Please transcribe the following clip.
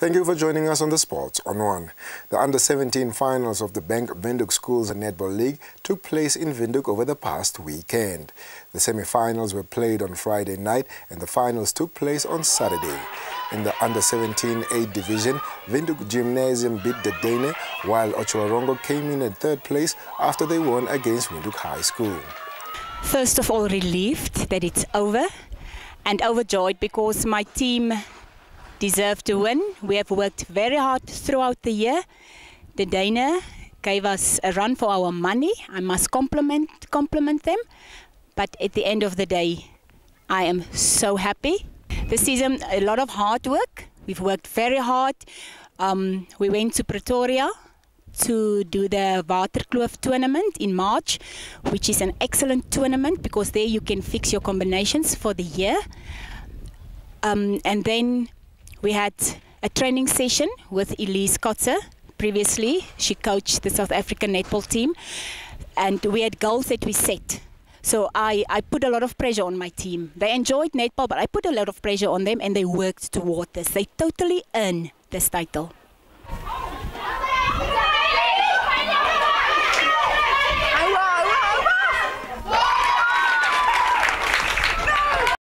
Thank you for joining us on the Sports on One. The under-17 finals of the Bank Windhoek Schools Netball League took place in Windhoek over the past weekend. The semi-finals were played on Friday night and the finals took place on Saturday. In the under-17 A division, Windhoek Gymnasium beat De Duine, while Otjiwarongo came in at third place after they won against Windhoek High School. First of all, relieved that it's over and overjoyed because my team deserve to win. We have worked very hard throughout the year. De Duine gave us a run for our money. I must compliment compliment them. But at the end of the day, I am so happy. This season, a lot of hard work. We've worked very hard. Um, we went to Pretoria to do the Waterkloof tournament in March, which is an excellent tournament because there you can fix your combinations for the year. Um, and then we had a training session with Elize Kotze. Previously, she coached the South African netball team, and we had goals that we set. So I, I put a lot of pressure on my team. They enjoyed netball, but I put a lot of pressure on them, and they worked toward this. They totally earned this title.